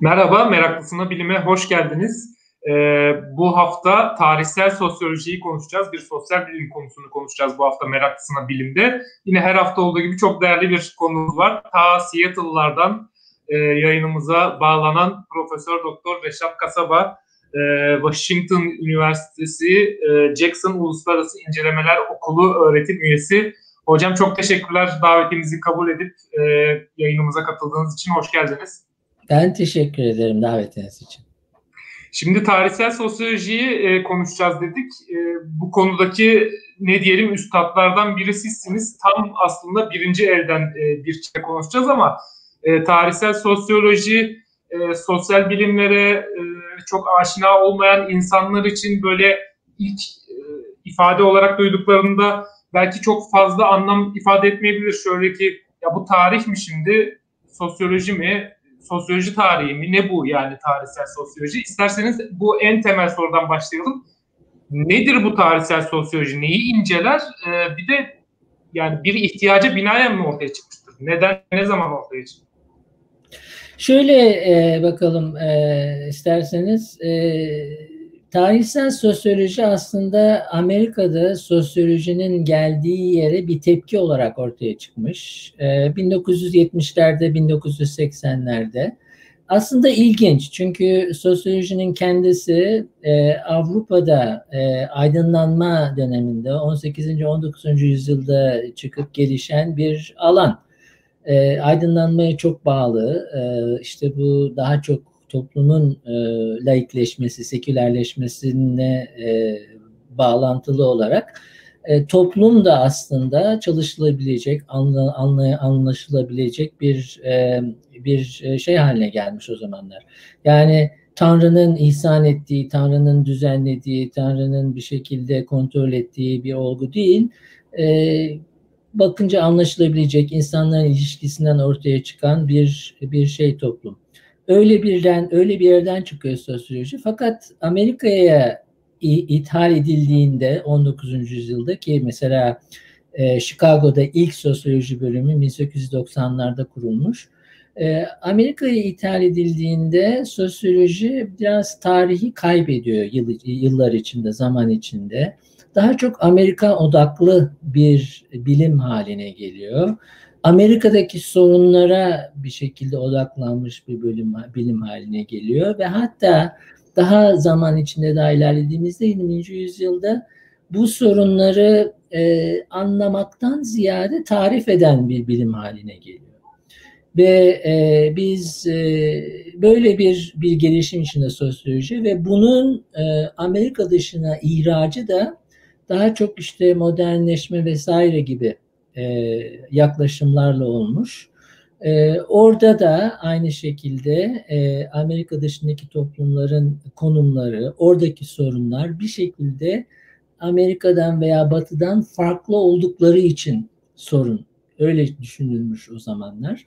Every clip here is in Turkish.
Merhaba, Meraklısına Bilime hoş geldiniz. Ee, bu hafta tarihsel sosyolojiyi konuşacağız. Bir sosyal bilim konusunu konuşacağız bu hafta Meraklısına Bilim'de. Yine her hafta olduğu gibi çok değerli bir konumuz var. Ta Seattle'lardan e, yayınımıza bağlanan Profesör Doktor Reşat Kasaba, e, Washington Üniversitesi e, Jackson Uluslararası İncelemeler Okulu öğretim üyesi. Hocam çok teşekkürler davetimizi kabul edip e, yayınımıza katıldığınız için hoş geldiniz. Ben teşekkür ederim davetiniz için. Şimdi tarihsel sosyolojiyi e, konuşacağız dedik. E, bu konudaki ne diyelim üstadlardan biri sizsiniz. Tam aslında birinci elden e, bir şey konuşacağız ama e, tarihsel sosyoloji e, sosyal bilimlere e, çok aşina olmayan insanlar için böyle ilk e, ifade olarak duyduklarında belki çok fazla anlam ifade etmeyebilir. Şöyle ki ya bu tarih mi şimdi sosyoloji mi sosyoloji tarihi mi? Ne bu yani tarihsel sosyoloji? İsterseniz bu en temel sorudan başlayalım. Nedir bu tarihsel sosyoloji? Neyi inceler? Ee, bir de yani bir ihtiyaca binaen mi ortaya çıkmıştır? Neden, ne zaman ortaya çıktı? Şöyle e, bakalım e, isterseniz e, tarihsel sosyoloji aslında Amerika'da sosyolojinin geldiği yere bir tepki olarak ortaya çıkmış. E, 1970'lerde, 1980'lerde. Aslında ilginç çünkü sosyolojinin kendisi e, Avrupa'da e, aydınlanma döneminde 18. 19. yüzyılda çıkıp gelişen bir alan e, aydınlanmaya çok bağlı. İşte bu daha çok toplumun e, laikleşmesi, sekülerleşmesine e, bağlantılı olarak e, toplum da aslında çalışılabilecek, anla, anla, anlaşılabilecek bir e, bir e, şey haline gelmiş o zamanlar. Yani Tanrı'nın ihsan ettiği, Tanrı'nın düzenlediği, Tanrı'nın bir şekilde kontrol ettiği bir olgu değil. E, bakınca anlaşılabilecek insanların ilişkisinden ortaya çıkan bir bir şey toplum. Öyle birden öyle bir yerden çıkıyor sosyoloji. Fakat Amerika'ya ithal edildiğinde 19. yüzyılda ki mesela e, Chicago'da ilk sosyoloji bölümü 1890'larda kurulmuş. E, Amerika'ya ithal edildiğinde sosyoloji biraz tarihi kaybediyor yıl, yıllar içinde, zaman içinde daha çok Amerika odaklı bir bilim haline geliyor. Amerika'daki sorunlara bir şekilde odaklanmış bir bölüm, bilim haline geliyor ve hatta daha zaman içinde daha ilerlediğimizde 20. yüzyılda bu sorunları e, anlamaktan ziyade tarif eden bir bilim haline geliyor. Ve e, biz e, böyle bir bir gelişim içinde sosyoloji ve bunun e, Amerika dışına ihracı da daha çok işte modernleşme vesaire gibi e, yaklaşımlarla olmuş. E, orada da aynı şekilde e, Amerika dışındaki toplumların konumları, oradaki sorunlar bir şekilde Amerika'dan veya Batı'dan farklı oldukları için sorun. Öyle düşünülmüş o zamanlar.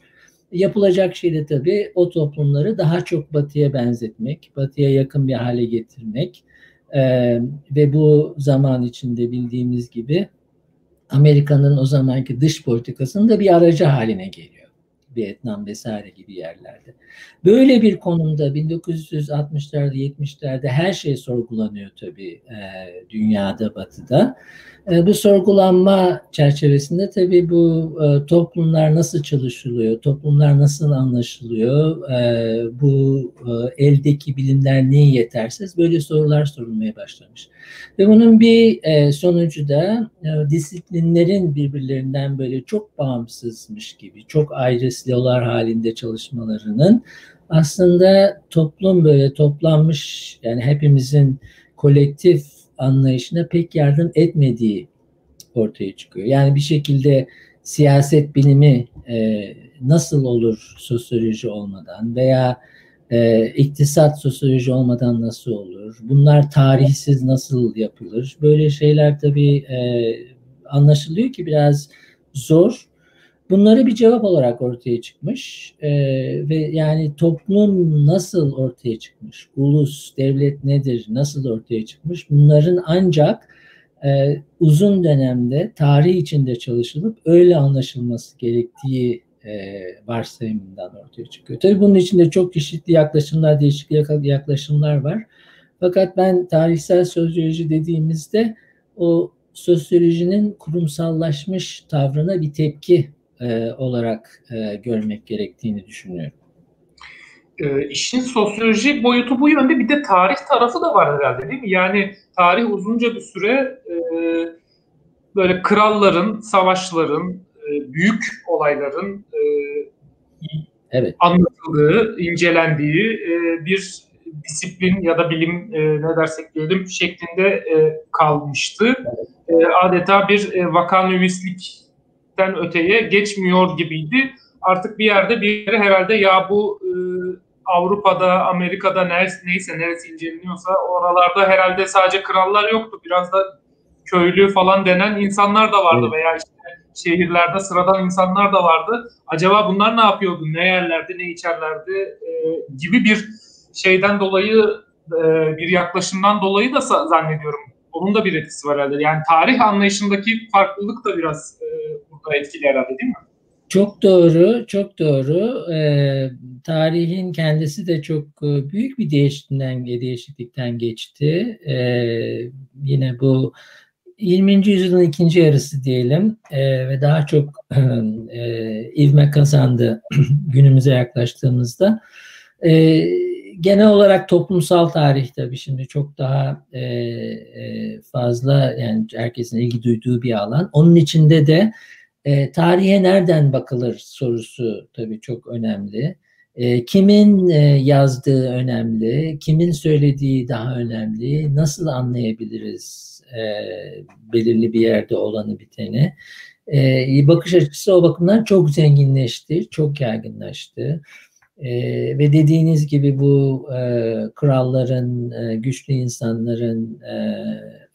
Yapılacak şey de tabii o toplumları daha çok Batı'ya benzetmek, Batı'ya yakın bir hale getirmek ee, ve bu zaman içinde bildiğimiz gibi Amerika'nın o zamanki dış politikasının da bir aracı haline geliyor. Vietnam vesaire gibi yerlerde. Böyle bir konumda 1960'larda 70'lerde her şey sorgulanıyor tabii e, dünyada batıda. E, bu sorgulanma çerçevesinde tabii bu e, toplumlar nasıl çalışılıyor, toplumlar nasıl anlaşılıyor, e, bu e, eldeki bilimler niye yetersiz böyle sorular sorulmaya başlamış. Ve bunun bir e, sonucu da e, disiplinlerin birbirlerinden böyle çok bağımsızmış gibi, çok ayrı silolar halinde çalışmalarının aslında toplum böyle toplanmış yani hepimizin kolektif anlayışına pek yardım etmediği ortaya çıkıyor. Yani bir şekilde siyaset bilimi e, nasıl olur sosyoloji olmadan veya e, iktisat sosyoloji olmadan nasıl olur? Bunlar tarihsiz nasıl yapılır? Böyle şeyler tabii e, anlaşılıyor ki biraz zor. Bunları bir cevap olarak ortaya çıkmış e, ve yani toplum nasıl ortaya çıkmış, ulus, devlet nedir, nasıl ortaya çıkmış bunların ancak e, uzun dönemde tarih içinde çalışılıp öyle anlaşılması gerektiği e, varsayımından ortaya çıkıyor. Tabii bunun içinde çok çeşitli yaklaşımlar, değişik yaklaşımlar var. Fakat ben tarihsel sosyoloji dediğimizde o sosyolojinin kurumsallaşmış tavrına bir tepki e, olarak e, görmek gerektiğini düşünüyorum. E, işin sosyoloji boyutu bu yönde bir de tarih tarafı da var herhalde değil mi? Yani tarih uzunca bir süre e, böyle kralların, savaşların, e, büyük olayların e, evet. anlatıldığı, incelendiği e, bir disiplin ya da bilim e, ne dersek diyelim şeklinde e, kalmıştı. Evet. E, adeta bir e, vakanüvislikten öteye geçmiyor gibiydi. Artık bir yerde bir yere herhalde ya bu e, Avrupa'da, Amerika'da neresi, neyse neresi inceleniyorsa oralarda herhalde sadece krallar yoktu. Biraz da köylü falan denen insanlar da vardı evet. veya işte şehirlerde sıradan insanlar da vardı. Acaba bunlar ne yapıyordu, ne yerlerdi, ne içerlerdi e, gibi bir şeyden dolayı e, bir yaklaşımdan dolayı da zannediyorum onun da bir etkisi var herhalde. Yani tarih anlayışındaki farklılık da biraz e, burada etkili herhalde değil mi? Çok doğru, çok doğru. Ee, tarihin kendisi de çok e, büyük bir değişiklikten, değişiklikten geçti. Ee, yine bu 20. yüzyılın ikinci yarısı diyelim e, ve daha çok e, ivme kazandı günümüze yaklaştığımızda. E, genel olarak toplumsal tarih tabii şimdi çok daha e, e, fazla yani herkesin ilgi duyduğu bir alan. Onun içinde de e, tarihe nereden bakılır sorusu tabii çok önemli. E, kimin e, yazdığı önemli, kimin söylediği daha önemli, nasıl anlayabiliriz e, belirli bir yerde olanı biteni. E, bakış açısı o bakımdan çok zenginleşti, çok yaygınlaştı. E, ve dediğiniz gibi bu e, kralların, e, güçlü insanların e,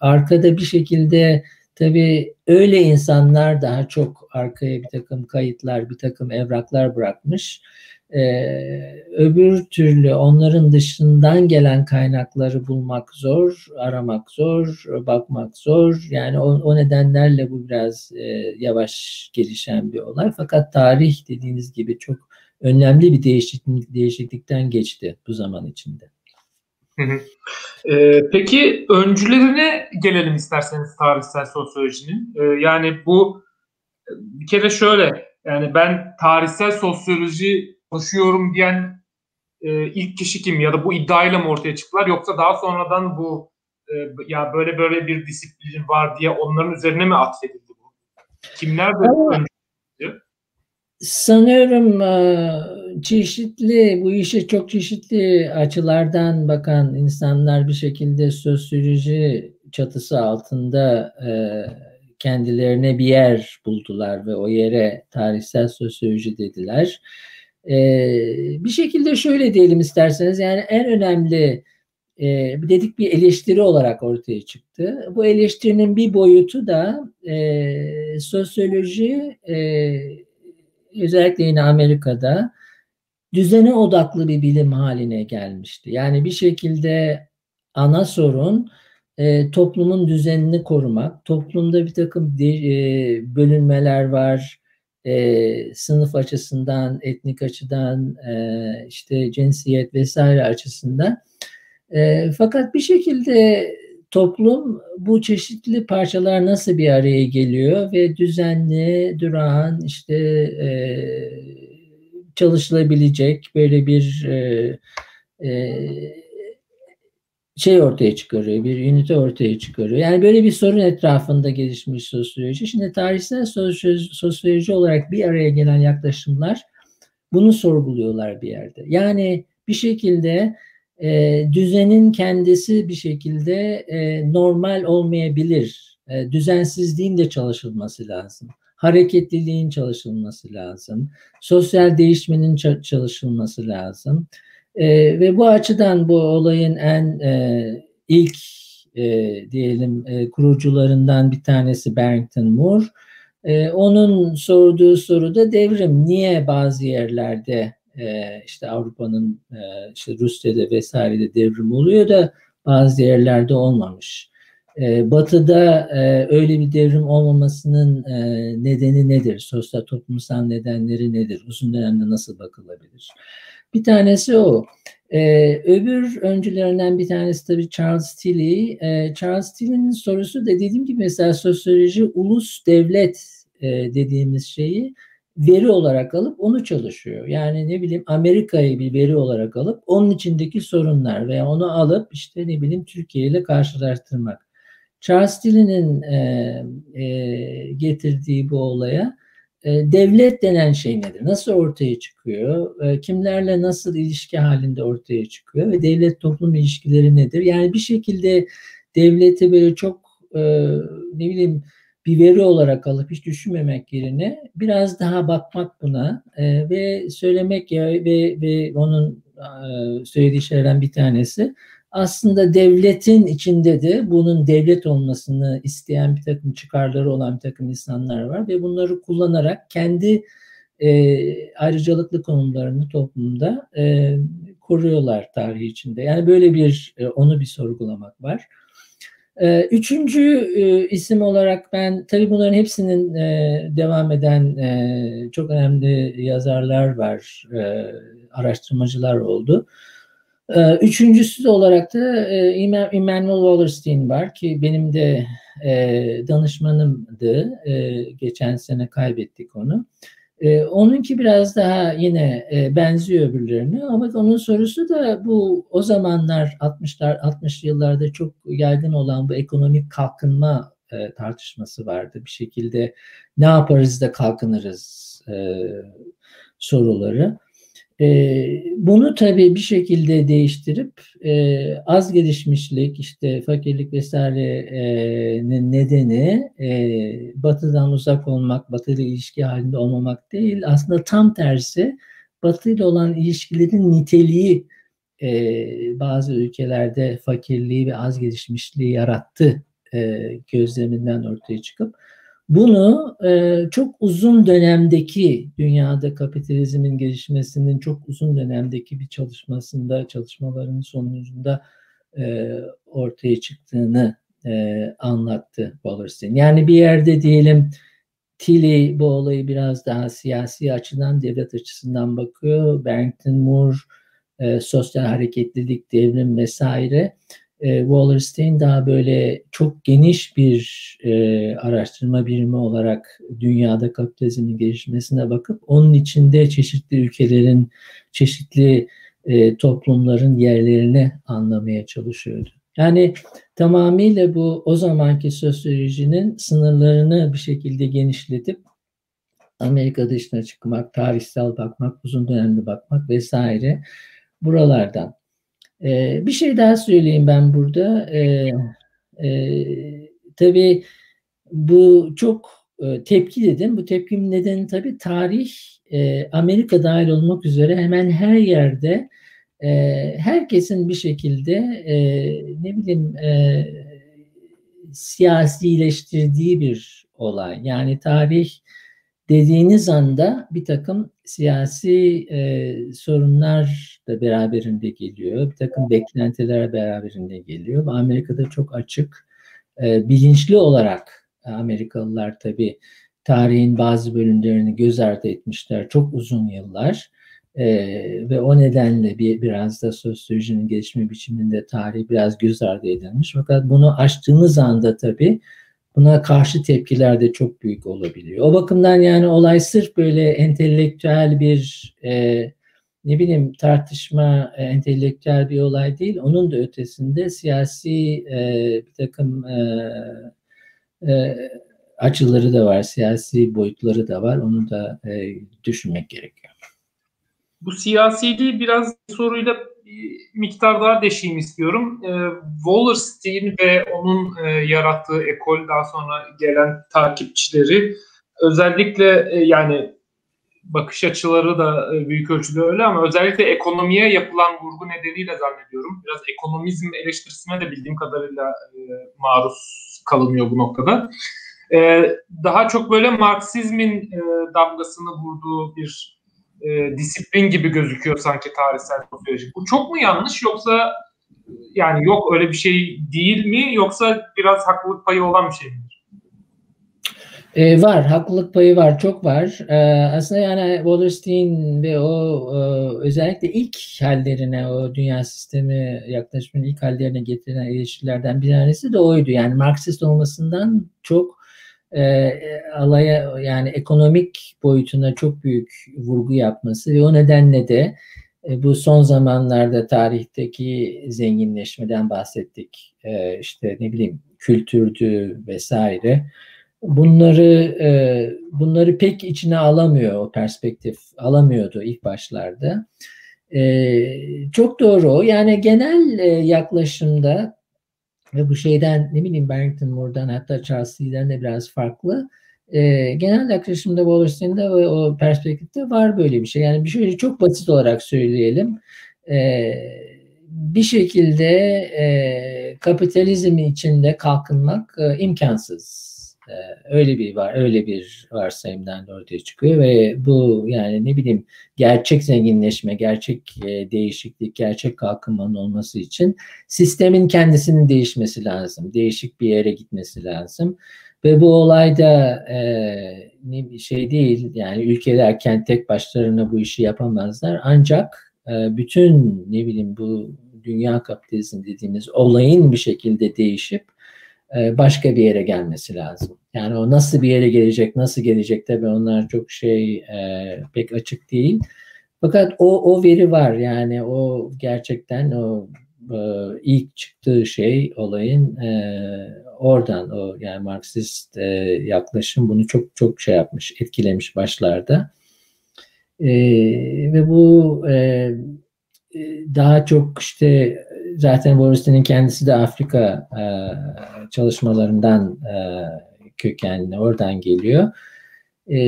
arkada bir şekilde tabii öyle insanlar daha çok arkaya bir takım kayıtlar, bir takım evraklar bırakmış. Ee, öbür türlü onların dışından gelen kaynakları bulmak zor, aramak zor, bakmak zor. Yani o, o nedenlerle bu biraz e, yavaş gelişen bir olay. Fakat tarih dediğiniz gibi çok önemli bir değişiklik, değişiklikten geçti bu zaman içinde. Ee, peki öncülerine gelelim isterseniz tarihsel sosyolojinin. Ee, yani bu bir kere şöyle yani ben tarihsel sosyoloji çalışıyorum diyen e, ilk kişi kim ya da bu iddiayla mı ortaya çıktılar yoksa daha sonradan bu e, ya böyle böyle bir disiplin var diye onların üzerine mi atfedildi bu? Kimler böyle Sanıyorum e, çeşitli bu işe çok çeşitli açılardan bakan insanlar bir şekilde sosyoloji çatısı altında e, kendilerine bir yer buldular ve o yere tarihsel sosyoloji dediler. E, bir şekilde şöyle diyelim isterseniz yani en önemli dedik bir eleştiri olarak ortaya çıktı. Bu eleştirinin bir boyutu da sosyoloji özellikle yine Amerika'da düzene odaklı bir bilim haline gelmişti. Yani bir şekilde ana sorun e, toplumun düzenini korumak. Toplumda bir takım de, e, bölünmeler var. E, sınıf açısından, etnik açıdan, e, işte cinsiyet vesaire açısından. E, fakat bir şekilde toplum bu çeşitli parçalar nasıl bir araya geliyor ve düzenli, durağan, işte e, çalışılabilecek böyle bir e, e, şey ortaya çıkarıyor, bir ünite ortaya çıkarıyor. Yani böyle bir sorun etrafında gelişmiş sosyoloji. Şimdi tarihsel sosyoloji, olarak bir araya gelen yaklaşımlar bunu sorguluyorlar bir yerde. Yani bir şekilde e, düzenin kendisi bir şekilde e, normal olmayabilir. E, düzensizliğin de çalışılması lazım. Hareketliliğin çalışılması lazım. Sosyal değişmenin çalışılması lazım. E, ve bu açıdan bu olayın en e, ilk e, diyelim e, kurucularından bir tanesi Barrington Moore. E, onun sorduğu soru da devrim. Niye bazı yerlerde e, işte Avrupa'nın e, işte Rusya'da vesairede devrim oluyor da bazı yerlerde olmamış. E, batı'da e, öyle bir devrim olmamasının e, nedeni nedir? Sosyal toplumsal nedenleri nedir? Uzun dönemde nasıl bakılabilir? Bir tanesi o. Ee, öbür öncülerinden bir tanesi tabii Charles Tilly. Ee, Charles Tilly'nin sorusu da dediğim gibi mesela sosyoloji ulus devlet e, dediğimiz şeyi veri olarak alıp onu çalışıyor. Yani ne bileyim Amerika'yı bir veri olarak alıp onun içindeki sorunlar veya onu alıp işte ne bileyim Türkiye ile karşılaştırmak. Charles Tilly'nin e, e, getirdiği bu olaya e, devlet denen şey nedir? Nasıl ortaya çıkıyor? E, kimlerle nasıl ilişki halinde ortaya çıkıyor? Ve devlet toplum ilişkileri nedir? Yani bir şekilde devleti böyle çok e, ne bileyim bir veri olarak alıp hiç düşünmemek yerine biraz daha bakmak buna ve söylemek ya ve, ve onun söylediği şeylerden bir tanesi aslında devletin içinde de bunun devlet olmasını isteyen bir takım çıkarları olan bir takım insanlar var ve bunları kullanarak kendi e, ayrıcalıklı konumlarını toplumda e, koruyorlar tarihi içinde. Yani böyle bir e, onu bir sorgulamak var. E, üçüncü e, isim olarak ben tabii bunların hepsinin e, devam eden e, çok önemli yazarlar var, e, araştırmacılar oldu. Ee, üçüncüsü olarak da e, Emmanuel Wallerstein var ki benim de e, danışmanımdı. E, geçen sene kaybettik onu. Onunki biraz daha yine benziyor öbürlerine ama onun sorusu da bu o zamanlar 60'lar 60 yıllarda çok yaygın olan bu ekonomik kalkınma tartışması vardı. Bir şekilde ne yaparız da kalkınırız soruları. E, bunu tabii bir şekilde değiştirip e, az gelişmişlik, işte fakirlik vesairenin nedeni e, batıdan uzak olmak, batı ile ilişki halinde olmamak değil. Aslında tam tersi batı ile olan ilişkilerin niteliği e, bazı ülkelerde fakirliği ve az gelişmişliği yarattı e, gözleminden ortaya çıkıp bunu e, çok uzun dönemdeki dünyada kapitalizmin gelişmesinin çok uzun dönemdeki bir çalışmasında, çalışmaların sonucunda e, ortaya çıktığını e, anlattı Wallerstein. Yani bir yerde diyelim Tilly bu olayı biraz daha siyasi açıdan, devlet açısından bakıyor. Barrington Moore e, sosyal hareketlilik, devrim vesaire Wallerstein daha böyle çok geniş bir e, araştırma birimi olarak dünyada kapitalizmin gelişmesine bakıp onun içinde çeşitli ülkelerin, çeşitli e, toplumların yerlerini anlamaya çalışıyordu. Yani tamamıyla bu o zamanki sosyolojinin sınırlarını bir şekilde genişletip Amerika dışına çıkmak, tarihsel bakmak, uzun dönemli bakmak vesaire buralardan e, bir şey daha söyleyeyim ben burada. E, e, tabii bu çok e, tepki dedim. Bu tepkimin nedeni tabii tarih e, Amerika dahil olmak üzere hemen her yerde e, herkesin bir şekilde e, ne bileyim e, siyasileştirdiği bir olay. Yani tarih dediğiniz anda bir takım siyasi e, sorunlar da beraberinde geliyor. Bir takım beklentiler beraberinde geliyor. Amerika'da çok açık, e, bilinçli olarak Amerikalılar tabii tarihin bazı bölümlerini göz ardı etmişler çok uzun yıllar. Ee, ve o nedenle bir biraz da sosyolojinin gelişme biçiminde tarihi biraz göz ardı edilmiş. Fakat bunu açtığınız anda tabii Buna karşı tepkiler de çok büyük olabiliyor. O bakımdan yani olay sırf böyle entelektüel bir e, ne bileyim tartışma, e, entelektüel bir olay değil. Onun da ötesinde siyasi e, bir takım e, e, açıları da var, siyasi boyutları da var. Onu da e, düşünmek gerekiyor. Bu siyasiliği biraz soruyla bir miktar daha deşeyim istiyorum. E, Wallerstein ve onun e, yarattığı ekol daha sonra gelen takipçileri özellikle e, yani bakış açıları da e, büyük ölçüde öyle ama özellikle ekonomiye yapılan vurgu nedeniyle zannediyorum. Biraz ekonomizm eleştirisine de bildiğim kadarıyla e, maruz kalınıyor bu noktada. E, daha çok böyle Marksizmin e, damgasını vurduğu bir e, disiplin gibi gözüküyor sanki tarihsel sosyoloji. Bu çok mu yanlış yoksa yani yok öyle bir şey değil mi yoksa biraz haklılık payı olan bir şey mi? E, var, haklılık payı var, çok var. E, aslında yani Wallerstein ve o e, özellikle ilk hallerine, o dünya sistemi yaklaşımının ilk hallerine getiren eleştirilerden bir tanesi de oydu. Yani Marksist olmasından çok e, alaya yani ekonomik boyutuna çok büyük vurgu yapması ve o nedenle de e, bu son zamanlarda tarihteki zenginleşmeden bahsettik. E, işte ne bileyim kültürdü vesaire bunları e, bunları pek içine alamıyor o perspektif alamıyordu ilk başlarda. E, çok doğru o. Yani genel e, yaklaşımda ve bu şeyden ne bileyim Barrington Moore'dan hatta Charles Lee'den de biraz farklı. E, genel yaklaşımda Wallerstein'de ve o perspektifte var böyle bir şey. Yani bir şöyle çok basit olarak söyleyelim. E, bir şekilde e, kapitalizm içinde kalkınmak e, imkansız öyle bir var, öyle bir varsayımdan ortaya çıkıyor ve bu yani ne bileyim gerçek zenginleşme, gerçek e, değişiklik, gerçek kalkınmanın olması için sistemin kendisinin değişmesi lazım. Değişik bir yere gitmesi lazım. Ve bu olayda e, şey değil yani ülkeler kendi tek başlarına bu işi yapamazlar. Ancak e, bütün ne bileyim bu dünya kapitalizm dediğimiz olayın bir şekilde değişip başka bir yere gelmesi lazım. Yani o nasıl bir yere gelecek, nasıl gelecek tabii onlar çok şey e, pek açık değil. Fakat o o veri var yani o gerçekten o e, ilk çıktığı şey olayın e, oradan o yani Marksist e, yaklaşım bunu çok çok şey yapmış, etkilemiş başlarda. E, ve bu e, daha çok işte zaten Boris'in kendisi de Afrika e, çalışmalarından e, kökenli oradan geliyor. E,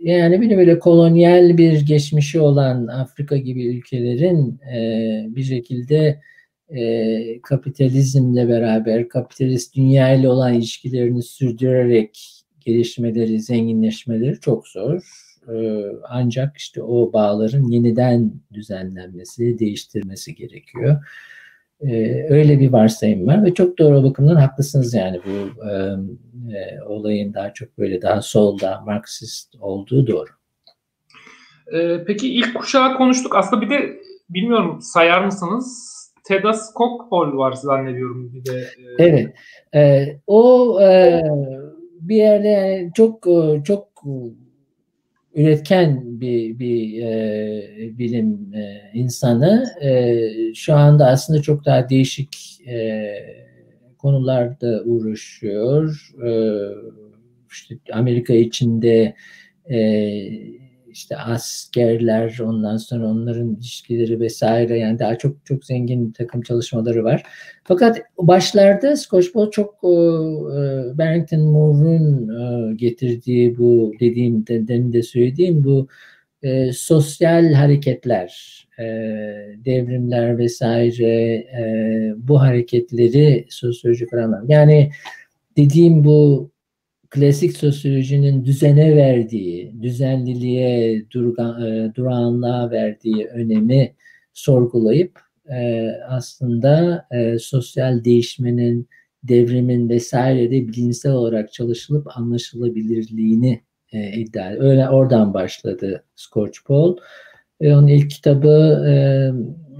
yani bir böyle kolonyal bir geçmişi olan Afrika gibi ülkelerin e, bir şekilde e, kapitalizmle beraber kapitalist dünya ile olan ilişkilerini sürdürerek gelişmeleri, zenginleşmeleri çok zor. Ancak işte o bağların yeniden düzenlenmesi, değiştirmesi gerekiyor. Ee, öyle bir varsayım var ve çok doğru bakımdan haklısınız yani bu e, e, olayın daha çok böyle daha solda Marksist olduğu doğru. E, peki ilk kuşağı konuştuk. Aslında bir de bilmiyorum sayar mısınız? Tedas Kokpol var zannediyorum bir de. E... Evet. E, o e, bir yerde çok çok üretken bir, bir e, bilim e, insanı. E, şu anda aslında çok daha değişik e, konularda uğraşıyor. E, işte Amerika içinde e, işte askerler ondan sonra onların ilişkileri vesaire yani daha çok çok zengin takım çalışmaları var. Fakat başlarda Scotchball çok e, e, Barrington Moore'un e, getirdiği bu dediğim demin de söylediğim bu e, sosyal hareketler, e, devrimler vesaire e, bu hareketleri sosyolojik anlam. Yani dediğim bu klasik sosyolojinin düzene verdiği, düzenliliğe, durga, e, durağanlığa verdiği önemi sorgulayıp e, aslında e, sosyal değişmenin, devrimin vesaire de bilimsel olarak çalışılıp anlaşılabilirliğini e, iddia ediyor. Öyle oradan başladı Scorchpol. E, onun ilk kitabı e,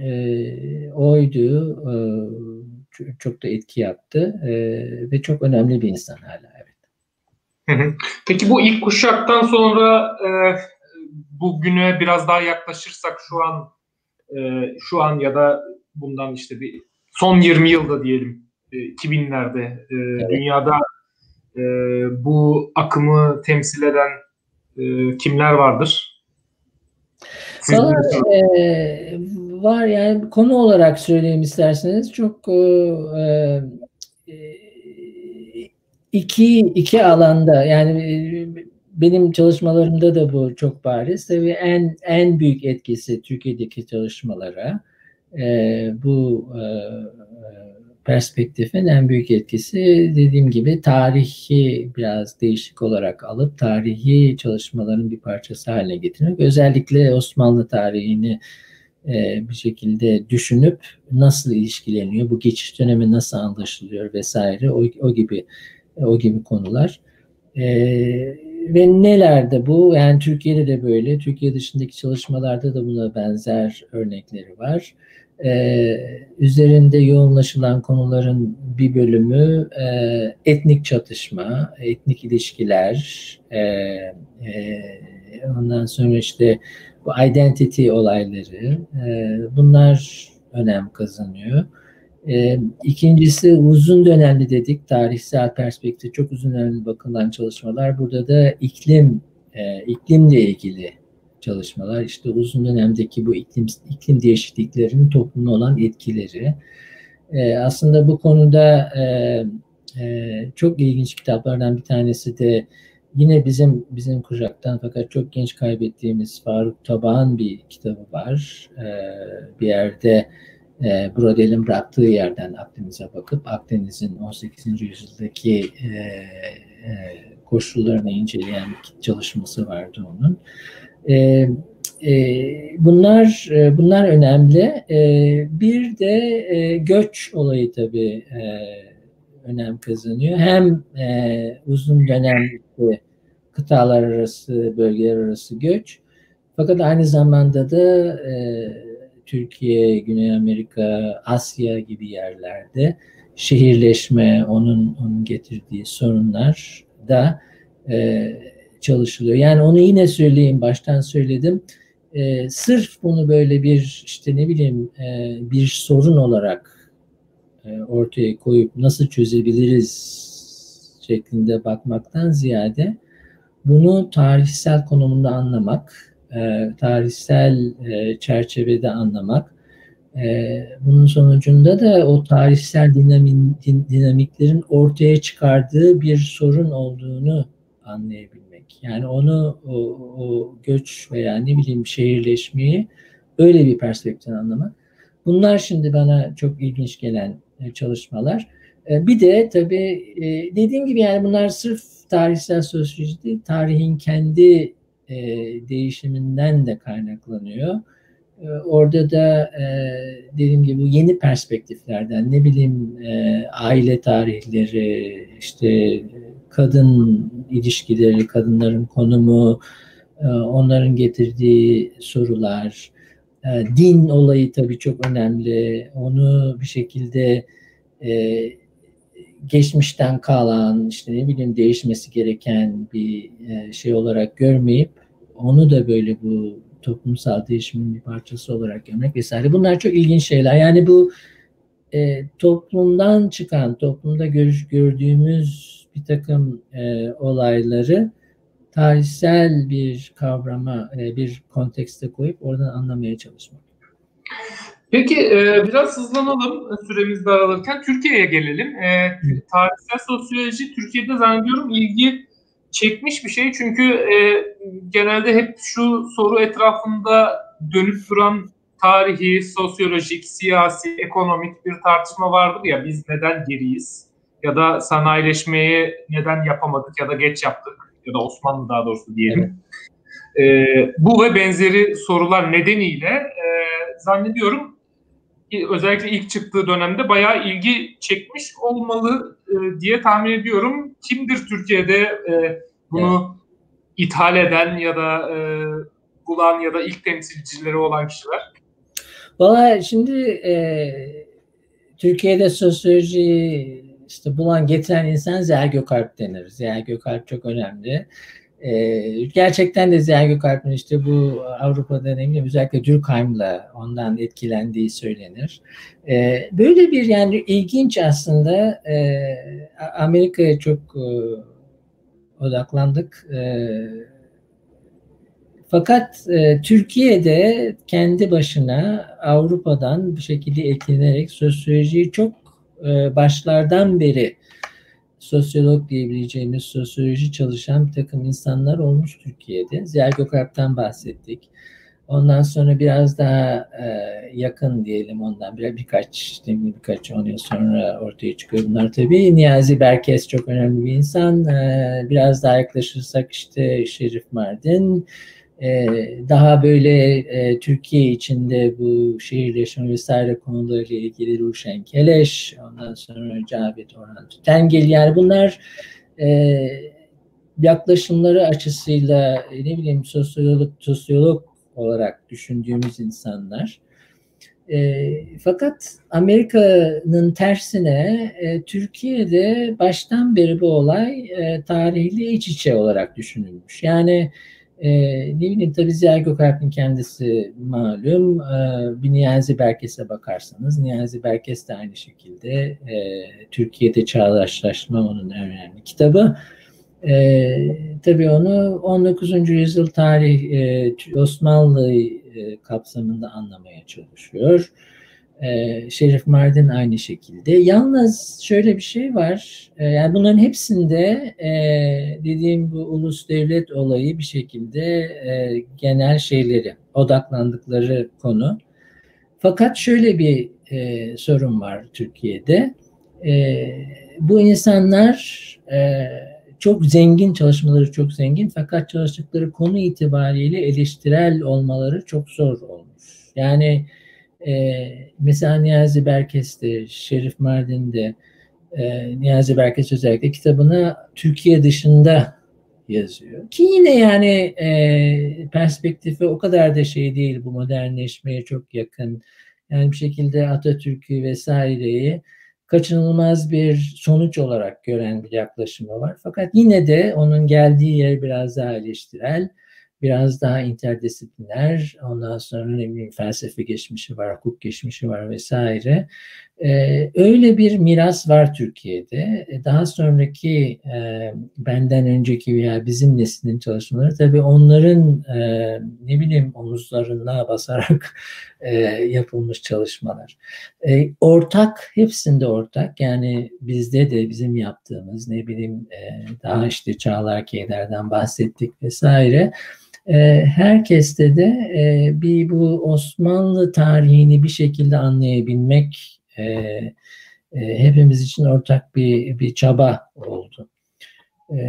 e, oydu. E, çok da etki yaptı e, ve çok önemli bir insan hala. Peki bu ilk kuşaktan sonra e, bugüne biraz daha yaklaşırsak şu an e, şu an ya da bundan işte bir son 20 yılda diyelim e, 2000'lerde e, evet. dünyada e, bu akımı temsil eden e, kimler vardır? Valla e, var yani konu olarak söyleyeyim isterseniz çok e, e, iki iki alanda yani e, benim çalışmalarımda da bu çok bariz. Tabii en en büyük etkisi Türkiye'deki çalışmalara e, bu e, perspektifin en büyük etkisi dediğim gibi tarihi biraz değişik olarak alıp tarihi çalışmaların bir parçası haline getirmek. Özellikle Osmanlı tarihini e, bir şekilde düşünüp nasıl ilişkileniyor, bu geçiş dönemi nasıl anlaşılıyor vesaire o, o gibi o gibi konular. E, ve nelerde bu? Yani Türkiye'de de böyle, Türkiye dışındaki çalışmalarda da buna benzer örnekleri var. Ee, üzerinde yoğunlaşılan konuların bir bölümü e, etnik çatışma, etnik ilişkiler, e, e, ondan sonra işte bu identity olayları, e, bunlar önem kazanıyor. E, ikincisi uzun dönemli dedik, tarihsel perspektif çok uzun dönemli bakılan çalışmalar. Burada da iklim, e, iklimle ilgili çalışmalar, işte uzun dönemdeki bu iklim, iklim değişikliklerinin topluma olan etkileri. E, aslında bu konuda e, e, çok ilginç kitaplardan bir tanesi de yine bizim bizim kuşaktan fakat çok genç kaybettiğimiz Faruk Tabağ'ın bir kitabı var. E, bir yerde e, Brodel'in bıraktığı yerden Akdeniz'e bakıp Akdeniz'in 18. yüzyıldaki e, e, koşullarını inceleyen bir çalışması vardı onun. E, e, bunlar e, bunlar önemli. E, bir de e, göç olayı tabii e, önem kazanıyor. Hem e, uzun dönemli kıtalar arası, bölgeler arası göç fakat aynı zamanda da e, Türkiye, Güney Amerika, Asya gibi yerlerde şehirleşme, onun onun getirdiği sorunlar da e, çalışılıyor. Yani onu yine söyleyeyim, baştan söyledim. E, sırf bunu böyle bir işte ne bileyim e, bir sorun olarak e, ortaya koyup nasıl çözebiliriz şeklinde bakmaktan ziyade bunu tarihsel konumunda anlamak, e, tarihsel e, çerçevede anlamak. E, bunun sonucunda da o tarihsel dinamik, din, dinamiklerin ortaya çıkardığı bir sorun olduğunu anlayabilmek. Yani onu o, o göç veya ne bileyim şehirleşmeyi öyle bir perspektiften anlamak. Bunlar şimdi bana çok ilginç gelen çalışmalar. Bir de tabii dediğim gibi yani bunlar sırf tarihsel sosyoloji değil, tarihin kendi e, değişiminden de kaynaklanıyor. E, orada da e, dediğim gibi bu yeni perspektiflerden ne bileyim e, aile tarihleri, işte kadın ilişkileri, kadınların konumu, e, onların getirdiği sorular, e, din olayı tabii çok önemli. Onu bir şekilde e, geçmişten kalan işte ne bileyim değişmesi gereken bir e, şey olarak görmeyip onu da böyle bu toplumsal değişimin bir parçası olarak görmek vesaire. Bunlar çok ilginç şeyler. Yani bu e, toplumdan çıkan, toplumda görüş gördüğümüz bir takım e, olayları tarihsel bir kavrama, e, bir kontekste koyup oradan anlamaya çalışmak. Peki e, biraz hızlanalım süremiz daralırken. Türkiye'ye gelelim. E, tarihsel sosyoloji Türkiye'de zannediyorum ilgi çekmiş bir şey. Çünkü e, genelde hep şu soru etrafında dönüp duran tarihi, sosyolojik, siyasi, ekonomik bir tartışma vardır ya biz neden geriyiz? Ya da sanayileşmeyi neden yapamadık ya da geç yaptık ya da Osmanlı daha doğrusu diyelim. Evet. E, bu ve benzeri sorular nedeniyle e, zannediyorum özellikle ilk çıktığı dönemde bayağı ilgi çekmiş olmalı e, diye tahmin ediyorum. Kimdir Türkiye'de e, bunu evet. ithal eden ya da e, bulan ya da ilk temsilcileri olan kişiler? Valla şimdi e, Türkiye'de sosyoloji işte bulan getiren insan Ziya Gökalp denir. Ziya Gökalp çok önemli. Ee, gerçekten de Ziya Gökalp'in işte bu Avrupa'da ne bileyim özellikle Durkheim'la ondan etkilendiği söylenir. Ee, böyle bir yani ilginç aslında e, Amerika'ya çok e, odaklandık. E, fakat e, Türkiye'de kendi başına Avrupa'dan bir şekilde etkilenerek sosyolojiyi çok e, başlardan beri sosyolog diyebileceğimiz sosyoloji çalışan bir takım insanlar olmuş Türkiye'de. Ziya Gökalp'ten bahsettik. Ondan sonra biraz daha e, yakın diyelim ondan bir, birkaç işte birkaç on yıl sonra ortaya çıkıyor bunlar tabii. Niyazi Berkes çok önemli bir insan. E, biraz daha yaklaşırsak işte Şerif Mardin, daha böyle Türkiye içinde bu şehirleşme vesaire konularıyla ilgili Ruşen Keleş, ondan sonra Cavit Orhan Tütengil yani bunlar yaklaşımları açısıyla ne bileyim sosyolog, sosyolog olarak düşündüğümüz insanlar. E, fakat Amerika'nın tersine e, Türkiye'de baştan beri bu olay e, tarihle iç içe olarak düşünülmüş. Yani e, ne bileyim tabii Ziya Gökalp'in kendisi malum. E, bir Niyazi Berkes'e bakarsanız Niyazi Berkes de aynı şekilde e, Türkiye'de çağdaşlaşma onun önemli kitabı. E, tabii onu 19. yüzyıl tarih e, Osmanlı e, kapsamında anlamaya çalışıyor. E, Şerif Mardin aynı şekilde. Yalnız şöyle bir şey var. E, yani bunların hepsinde e, dediğim bu ulus devlet olayı bir şekilde e, genel şeyleri, odaklandıkları konu. Fakat şöyle bir e, sorun var Türkiye'de. Bu insanlar çok zengin çalışmaları çok zengin fakat çalıştıkları konu itibariyle eleştirel olmaları çok zor olmuş. Yani e, mesela Niyazi Berkes'te, Şerif Mardin'de, e, Niyazi Berkes özellikle kitabını Türkiye dışında yazıyor. Ki yine yani e, perspektifi o kadar da şey değil bu modernleşmeye çok yakın. Yani bir şekilde Atatürk'ü vesaireyi kaçınılmaz bir sonuç olarak gören bir yaklaşımı var. Fakat yine de onun geldiği yer biraz daha eleştirel, biraz daha interdisipliner, ondan sonra ne bileyim felsefe geçmişi var, hukuk geçmişi var vesaire. Ee, öyle bir miras var Türkiye'de. E, daha sonraki e, benden önceki veya bizim neslin çalışmaları tabii onların e, ne bileyim omuzlarına basarak e, yapılmış çalışmalar. Ortak, hepsinde ortak. Yani bizde de bizim yaptığımız ne bileyim daha işte Çağlar Keyder'den bahsettik vesaire. E, herkeste de e, bir bu Osmanlı tarihini bir şekilde anlayabilmek e, e, hepimiz için ortak bir bir çaba oldu. E,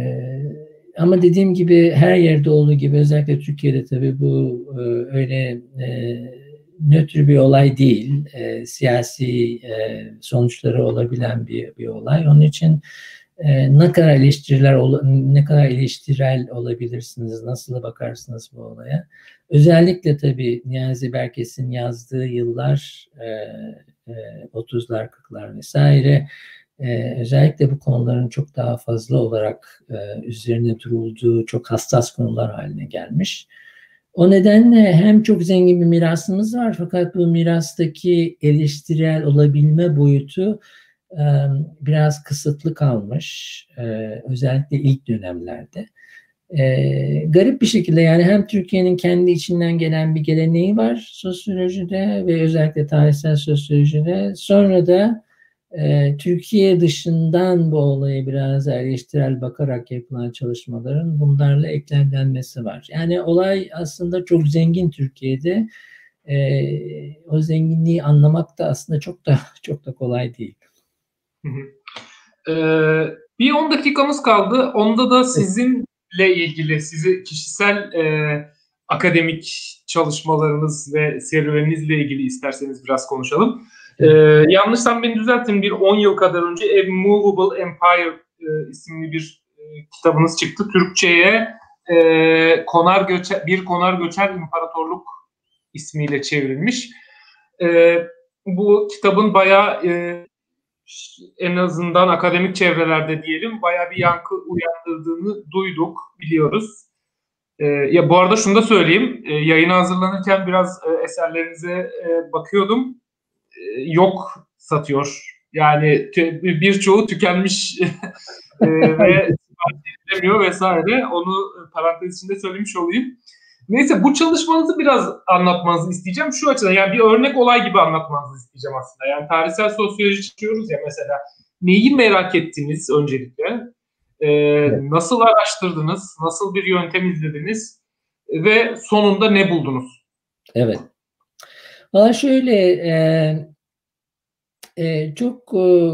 ama dediğim gibi her yerde olduğu gibi özellikle Türkiye'de tabii bu öyle nötr bir olay değil. Siyasi sonuçları olabilen bir, bir olay. Onun için e, ne kadar eleştiriler ne kadar eleştirel olabilirsiniz, nasıl bakarsınız bu olaya? Özellikle tabii Niyazi Berkes'in yazdığı yıllar e, e, 30'lar, 40'lar vesaire e, özellikle bu konuların çok daha fazla olarak e, üzerine durulduğu çok hassas konular haline gelmiş. O nedenle hem çok zengin bir mirasımız var fakat bu mirastaki eleştirel olabilme boyutu biraz kısıtlı kalmış. Özellikle ilk dönemlerde. Garip bir şekilde yani hem Türkiye'nin kendi içinden gelen bir geleneği var sosyolojide ve özellikle tarihsel sosyolojide. Sonra da Türkiye dışından bu olayı biraz eleştirel bakarak yapılan çalışmaların bunlarla eklenmesi var. Yani olay aslında çok zengin Türkiye'de. O zenginliği anlamak da aslında çok da çok da kolay değil. Hı hı. Ee, bir 10 dakikamız kaldı. Onda da sizinle ilgili, sizi kişisel e, akademik çalışmalarınız ve serüveninizle ilgili isterseniz biraz konuşalım. Ee, yanlışsam beni düzeltin. Bir 10 yıl kadar önce A Movable Empire e, isimli bir e, kitabınız çıktı. Türkçe'ye e, Konar Göçer, Bir Konar Göçer İmparatorluk ismiyle çevrilmiş. E, bu kitabın bayağı e, en azından akademik çevrelerde diyelim bayağı bir yankı uyandırdığını duyduk, biliyoruz. E, ya bu arada şunu da söyleyeyim. E, yayına hazırlanırken biraz e, eserlerinize e, bakıyordum. E, yok satıyor. Yani birçoğu tükenmiş e, ve edilemiyor vesaire. Onu parantez içinde söylemiş olayım. Neyse bu çalışmanızı biraz anlatmanızı isteyeceğim. Şu açıdan yani bir örnek olay gibi anlatmanızı isteyeceğim aslında. Yani tarihsel sosyoloji çıkıyoruz ya mesela. Neyi merak ettiniz öncelikle? Ee, evet. Nasıl araştırdınız? Nasıl bir yöntem izlediniz? Ve sonunda ne buldunuz? Evet. Valla şöyle e, e, çok e,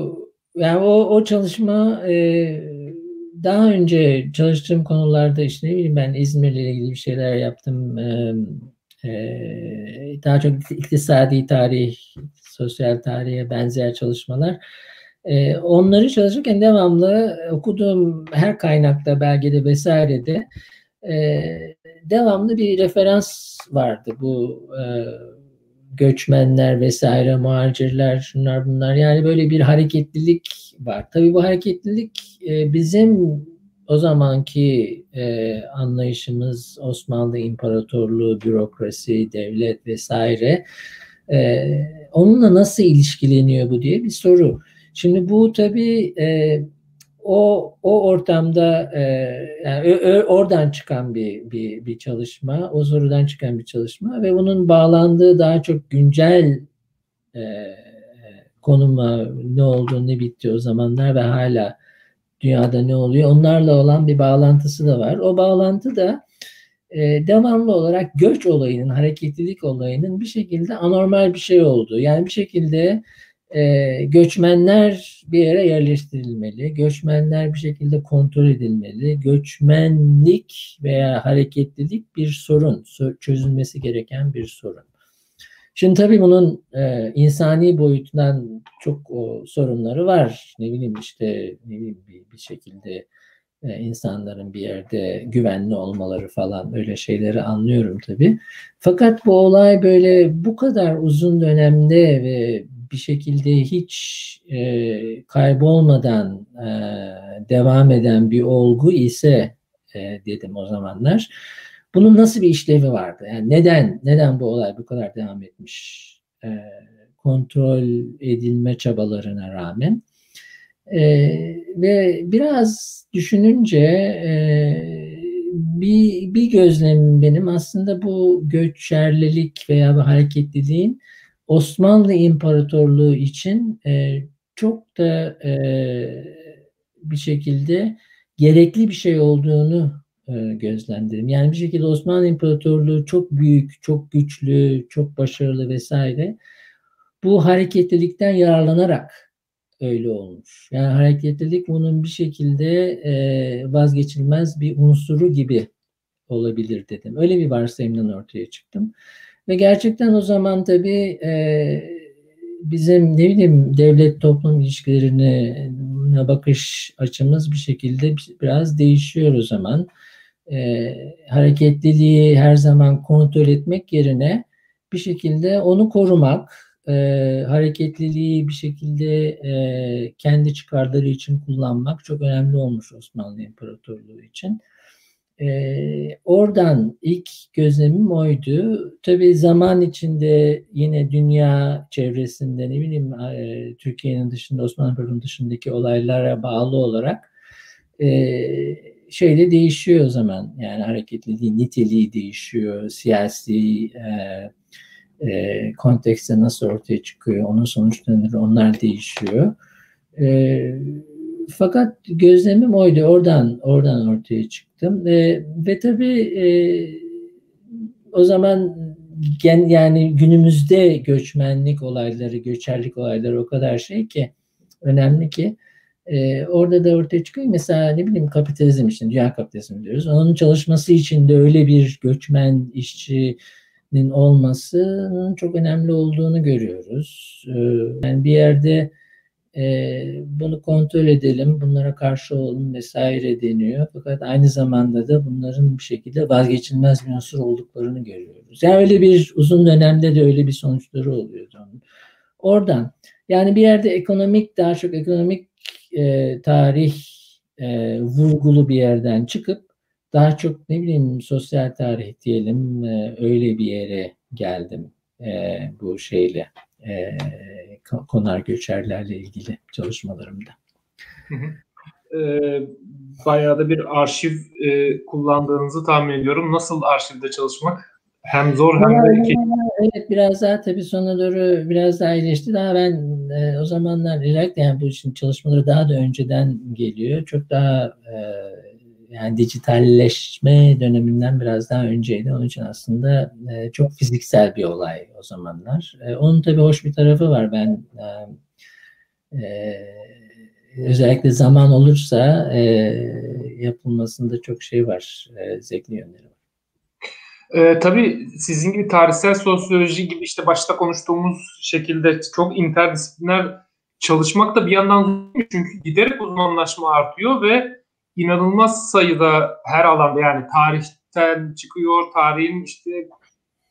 yani o, o çalışma e, daha önce çalıştığım konularda işte ne bileyim ben İzmir'le ilgili bir şeyler yaptım. E, e, daha çok iktisadi tarih, sosyal tarihe benzer çalışmalar. E, onları çalışırken devamlı okuduğum her kaynakta, belgede vesairede e, devamlı bir referans vardı bu e, göçmenler vesaire, muhacirler, şunlar bunlar. Yani böyle bir hareketlilik var. Tabii bu hareketlilik e, bizim o zamanki e, anlayışımız Osmanlı İmparatorluğu, bürokrasi, devlet vesaire e, onunla nasıl ilişkileniyor bu diye bir soru. Şimdi bu tabii o o ortamda e, yani oradan çıkan bir, bir bir çalışma, o sorudan çıkan bir çalışma ve bunun bağlandığı daha çok güncel e, konuma ne oldu ne bitti o zamanlar ve hala dünyada ne oluyor onlarla olan bir bağlantısı da var. O bağlantı da e, devamlı olarak göç olayının, hareketlilik olayının bir şekilde anormal bir şey oldu. Yani bir şekilde e, göçmenler bir yere yerleştirilmeli. Göçmenler bir şekilde kontrol edilmeli. Göçmenlik veya hareketlilik bir sorun, çözülmesi gereken bir sorun. Şimdi tabii bunun e, insani boyutundan çok o, sorunları var. Ne bileyim işte ne bileyim bir, bir şekilde e, insanların bir yerde güvenli olmaları falan öyle şeyleri anlıyorum tabii. Fakat bu olay böyle bu kadar uzun dönemde ve bir şekilde hiç e, kaybolmadan e, devam eden bir olgu ise e, dedim o zamanlar. Bunun nasıl bir işlevi vardı? Yani neden neden bu olay bu kadar devam etmiş? E, kontrol edilme çabalarına rağmen. E, ve biraz düşününce e, bir, bir gözlemim benim aslında bu göçerlilik veya bu hareketliliğin Osmanlı İmparatorluğu için e, çok da e, bir şekilde gerekli bir şey olduğunu e, gözlemledim. Yani bir şekilde Osmanlı İmparatorluğu çok büyük, çok güçlü, çok başarılı vesaire. Bu hareketlilikten yararlanarak öyle olmuş. Yani hareketlilik bunun bir şekilde e, vazgeçilmez bir unsuru gibi olabilir dedim. Öyle bir varsayımdan ortaya çıktım. Ve gerçekten o zaman tabii e, bizim ne bileyim devlet toplum ilişkilerine bakış açımız bir şekilde biraz değişiyor o zaman. E, hareketliliği her zaman kontrol etmek yerine bir şekilde onu korumak, e, hareketliliği bir şekilde e, kendi çıkarları için kullanmak çok önemli olmuş Osmanlı İmparatorluğu için. E, oradan ilk gözlemim oydu. Tabii zaman içinde yine dünya çevresinde ne bileyim e, Türkiye'nin dışında Osmanlı İmparatorluğu'nun dışındaki olaylara bağlı olarak e, şeyde değişiyor o zaman. Yani hareketliliği, niteliği değişiyor. Siyasi e, e, kontekste nasıl ortaya çıkıyor, onun sonuçları onlar değişiyor. E, fakat gözlemim oydu. Oradan oradan ortaya çıktım. E, ve tabii e, o zaman gen, yani günümüzde göçmenlik olayları, göçerlik olayları o kadar şey ki önemli ki e, orada da ortaya çıkıyor. Mesela ne bileyim kapitalizm için, dünya kapitalizmi diyoruz. Onun çalışması için de öyle bir göçmen işçinin olmasının çok önemli olduğunu görüyoruz. E, yani bir yerde e, bunu kontrol edelim, bunlara karşı olun vesaire deniyor. Fakat aynı zamanda da bunların bir şekilde vazgeçilmez bir unsur olduklarını görüyoruz. Yani öyle bir uzun dönemde de öyle bir sonuçları oluyordu onun. Oradan yani bir yerde ekonomik daha çok ekonomik e, tarih e, vurgulu bir yerden çıkıp daha çok ne bileyim sosyal tarih diyelim e, öyle bir yere geldim e, bu şeyle e, konar göçerlerle ilgili çalışmalarımda. E, bayağı da bir arşiv e, kullandığınızı tahmin ediyorum. Nasıl arşivde çalışmak? Hem zor hem de... Evet biraz daha tabii sona doğru biraz daha iyileşti. Daha ben e, o zamanlar özellikle yani bu için çalışmaları daha da önceden geliyor. Çok daha e, yani dijitalleşme döneminden biraz daha önceydi. Onun için aslında e, çok fiziksel bir olay o zamanlar. E, onun tabii hoş bir tarafı var. Ben e, e, özellikle zaman olursa e, yapılmasında çok şey var, e, zevkli yönleri var. E, tabii sizin gibi tarihsel sosyoloji gibi işte başta konuştuğumuz şekilde çok interdisipliner çalışmak da bir yandan çünkü giderek uzmanlaşma artıyor ve inanılmaz sayıda her alanda yani tarihten çıkıyor, tarihin işte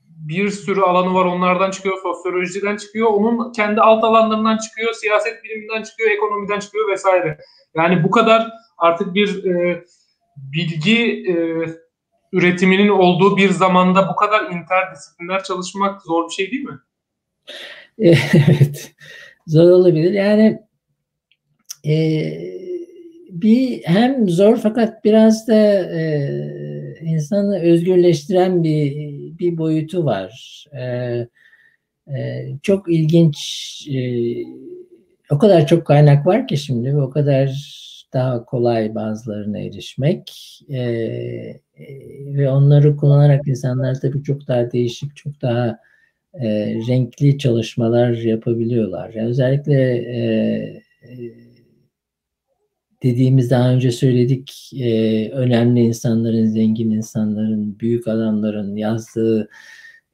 bir sürü alanı var onlardan çıkıyor, sosyolojiden çıkıyor, onun kendi alt alanlarından çıkıyor, siyaset biliminden çıkıyor, ekonomiden çıkıyor vesaire. Yani bu kadar artık bir e, bilgi e, üretiminin olduğu bir zamanda bu kadar interdisipliner çalışmak zor bir şey değil mi? evet, zor olabilir. Yani e, bir hem zor fakat biraz da e, insanı özgürleştiren bir bir boyutu var. E, e, çok ilginç e, o kadar çok kaynak var ki şimdi o kadar daha kolay bazılarına erişmek e, e, ve onları kullanarak insanlar tabii çok daha değişik, çok daha e, renkli çalışmalar yapabiliyorlar. Yani özellikle e, e, dediğimiz daha önce söyledik e, önemli insanların, zengin insanların, büyük adamların yazdığı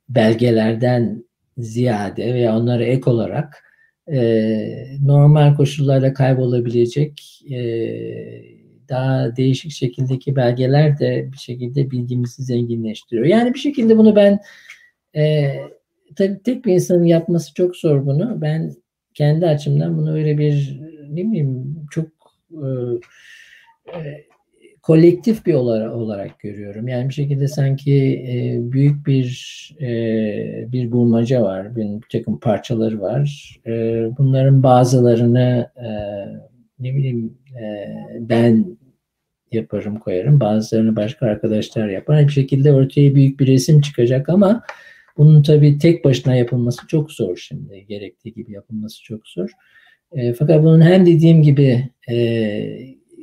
belgelerden ziyade veya onlara ek olarak e, normal koşullarda kaybolabilecek e, daha değişik şekildeki belgeler de bir şekilde bilgimizi zenginleştiriyor. Yani bir şekilde bunu ben e, tabii tek bir insanın yapması çok zor bunu. Ben kendi açımdan bunu öyle bir ne bileyim çok e, e, kolektif bir olarak, olarak görüyorum. Yani bir şekilde sanki e, büyük bir e, bir bulmaca var, bir, takım parçaları var. E, bunların bazılarını e, ne bileyim e, ben yaparım koyarım, bazılarını başka arkadaşlar yapar. Bir şekilde ortaya büyük bir resim çıkacak ama bunun tabii tek başına yapılması çok zor şimdi. Gerektiği gibi yapılması çok zor. Fakat bunun hem dediğim gibi e,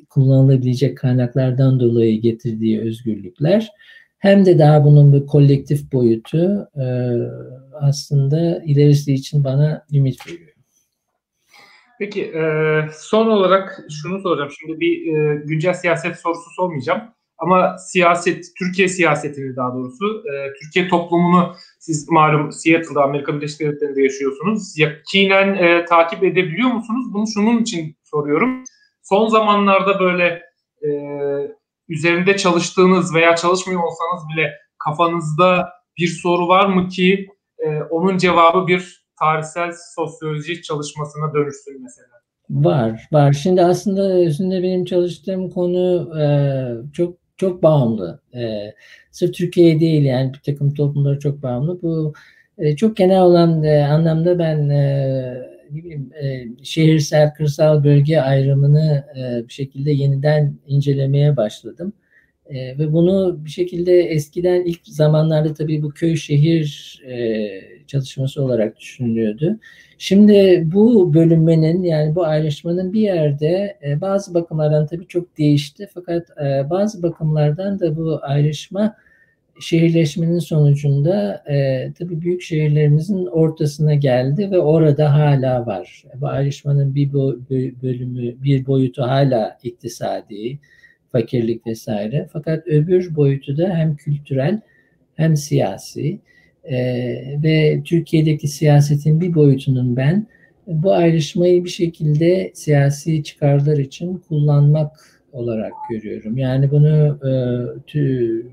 kullanılabilecek kaynaklardan dolayı getirdiği özgürlükler hem de daha bunun bir kolektif boyutu e, aslında ilerisi için bana ümit veriyor. Peki e, son olarak şunu soracağım. Şimdi bir e, güncel siyaset sorusu sormayacağım. Ama siyaset, Türkiye siyasetini daha doğrusu, e, Türkiye toplumunu siz malum Seattle'da, Amerika Birleşik Devletleri'nde yaşıyorsunuz. Yakinen e, takip edebiliyor musunuz? Bunu şunun için soruyorum son zamanlarda böyle e, üzerinde çalıştığınız veya çalışmıyor olsanız bile kafanızda bir soru var mı ki e, onun cevabı bir tarihsel sosyoloji çalışmasına dönüşsün mesela? Var, var. Şimdi aslında özünde benim çalıştığım konu e, çok çok bağımlı. E, sırf Türkiye değil yani bir takım toplumlara çok bağımlı. Bu e, çok genel olan e, anlamda ben e, ne bileyim e, şehirsel kırsal bölge ayrımını e, bir şekilde yeniden incelemeye başladım. E, ve bunu bir şekilde eskiden ilk zamanlarda tabii bu köy şehir e, çalışması olarak düşünülüyordu. Şimdi bu bölünmenin yani bu ayrışmanın bir yerde e, bazı bakımlardan tabii çok değişti. Fakat e, bazı bakımlardan da bu ayrışma şehirleşmenin sonucunda e, tabii büyük şehirlerimizin ortasına geldi ve orada hala var. Bu ayrışmanın bir bölümü, bir boyutu hala iktisadi, fakirlik vesaire. Fakat öbür boyutu da hem kültürel hem siyasi e, ve Türkiye'deki siyasetin bir boyutunun ben bu ayrışmayı bir şekilde siyasi çıkarlar için kullanmak olarak görüyorum. Yani bunu e, tü,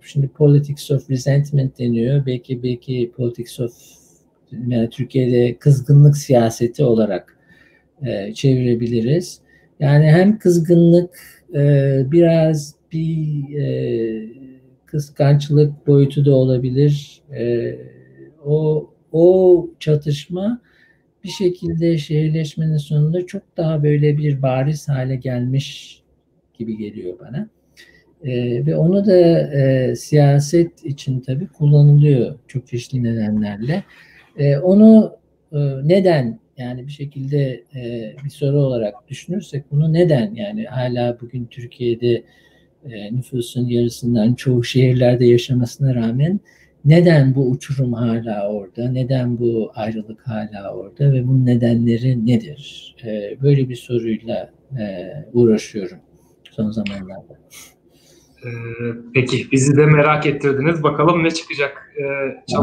şimdi politics of resentment deniyor. Belki belki politics of yani Türkiye'de kızgınlık siyaseti olarak e, çevirebiliriz. Yani hem kızgınlık e, biraz bir e, kıskançlık boyutu da olabilir. E, o o çatışma bir şekilde şehirleşmenin sonunda çok daha böyle bir bariz hale gelmiş gibi geliyor bana. E, ve onu da e, siyaset için tabii kullanılıyor çok çeşitli nedenlerle. E, onu e, neden yani bir şekilde e, bir soru olarak düşünürsek bunu neden yani hala bugün Türkiye'de e, nüfusun yarısından çoğu şehirlerde yaşamasına rağmen neden bu uçurum hala orada? Neden bu ayrılık hala orada ve bunun nedenleri nedir? E, böyle bir soruyla e, uğraşıyorum son zamanlarda. Ee, peki bizi de merak ettirdiniz. Bakalım ne çıkacak e.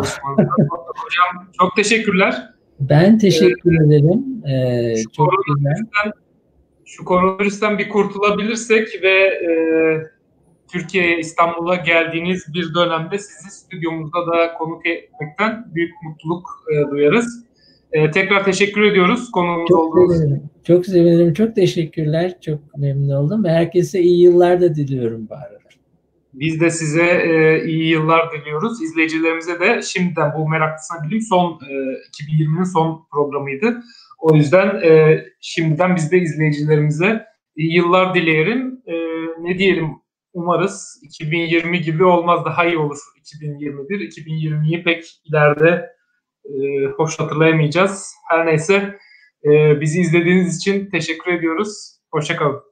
Hocam çok teşekkürler. Ben teşekkür ee, ederim. Ee, çok güzel. Şu koronavirüsten bir kurtulabilirsek ve e, Türkiye'ye, İstanbul'a geldiğiniz bir dönemde sizi stüdyomuzda da konuk etmekten büyük mutluluk e, duyarız. E, tekrar teşekkür ediyoruz konuğumuz çok olduğunuz sevinirim. Çok sevinirim. Çok teşekkürler. Çok memnun oldum. Ve herkese iyi yıllar da diliyorum bari. Biz de size e, iyi yıllar diliyoruz. İzleyicilerimize de şimdiden bu meraklısına bileyim son e, 2020'nin son programıydı. O yüzden e, şimdiden biz de izleyicilerimize yıllar dileyelim. E, ne diyelim umarız 2020 gibi olmaz daha iyi olur 2021. 2020'yi pek ileride e, hoş hatırlayamayacağız. Her neyse e, bizi izlediğiniz için teşekkür ediyoruz. Hoşçakalın.